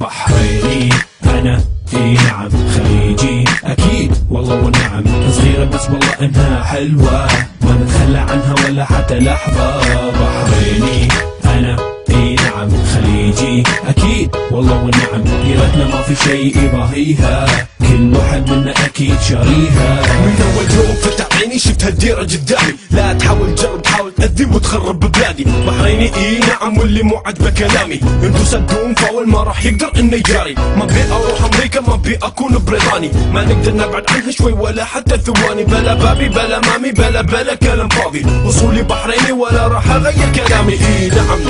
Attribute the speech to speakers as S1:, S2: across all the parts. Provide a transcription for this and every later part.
S1: بحريني أنا إي نعم خليجي أكيد. والله ونعم صغيرة بس والله إنها حلوة. ما نتخلى عنها ولا حتى لحظة. بحريني أنا إي نعم خليجي أكيد. والله ونعم ديرتنا ما في شيء يضاهيها كل واحد منا أكيد شاريها.
S2: من اول يوم فتح عيني شفت هالديرة قدامي. لا تحاول تجرب تحاول تأذي وتخرب ببلادي. بحريني إي نعم واللي مو عجبه كلامي انتو صدقون فاول ما راح يقدر إنه يجاري. ما ابي أروح أمريكا ما ابي أكون بريطاني. ما نقدر نبعد عنها شوي ولا حتى ثواني. بلا بابي بلا مامي بلا بلا كلام فاضي. اصولي بحريني ولا راح أغير كلامي. إي نعم.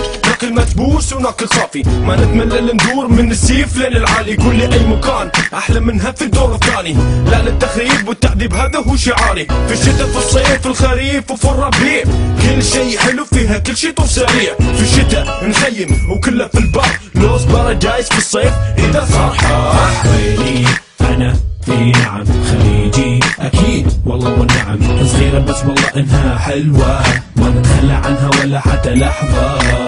S2: ناكل مكبوس وناكل صافي ما نتملل ندور من السيف لين العالي. قول لي أي مكان أحلى منها في الدور الثاني. لا للتخريب والتعذيب هذا هو شعاري. في الشتاء في الصيف في الخريف وفي الربيع. كل شيء حلو فيها كل شيء طوف سريع. في الشتاء نخيم وكله في البر لوز paradise في الصيف إذا صار حار.
S1: أنا اي نعم. خليجي أكيد. والله ونعم صغيرة بس والله إنها حلوة. ما نتخلى عنها ولا حتى لحظة.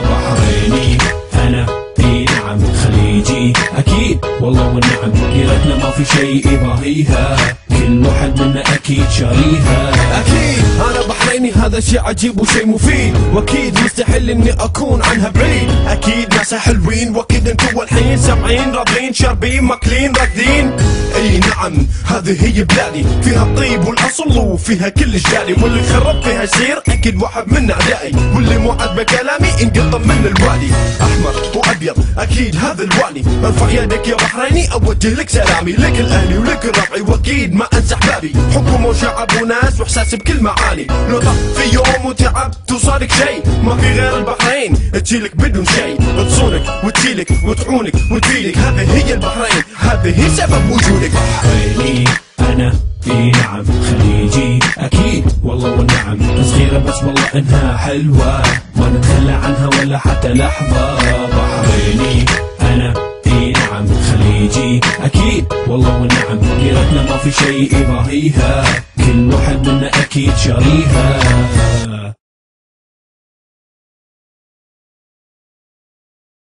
S1: خليجي أكيد. والله ونعم ديرتنا ما في شيء يضاهيها كل واحد منا أكيد شاريها.
S2: أكيد. أنا بحريني هذا شيء عجيب وشيء مفيد. وأكيد مستحيل إني أكون عنها بعيد. أكيد ناسها حلوين. وأكيد أنتوا الحين سامعين. راضين شاربين ماكلين راكدين أي نعم هذه هي بلادي. فيها الطيب والأصل وفيها كل جدالي واللي خرب فيها يصير أكيد واحد من اعدائي واللي مو عاجبه كلامي انقطم من الوادي. أكيد هذا الواني ارفع يدك يا بحريني أوجه لك سلامي. لك الاهلي ولك الربعي وأكيد ما أنسى أحبابي. حكم وشعب وناس وإحساس بكل معاني. لو في يوم وتعب توصلك شيء ما في غير البحرين. تشيلك بدون شيء. تصونك وتشيلك وتعونك وتفيدك هذه هي البحرين. هذه هي سبب وجودك.
S1: بحريني أنا اي نعم خليجي. أكيد والله ونعم صغيرة بس والله إنها حلوة. ما نتخلى عنها ولا حتى لحظة؟ بحريني أنا. إي نعم خليجي. أكيد. والله ونعم ديرتنا ما في شيء يضاهيها كل واحد منا أكيد شاريها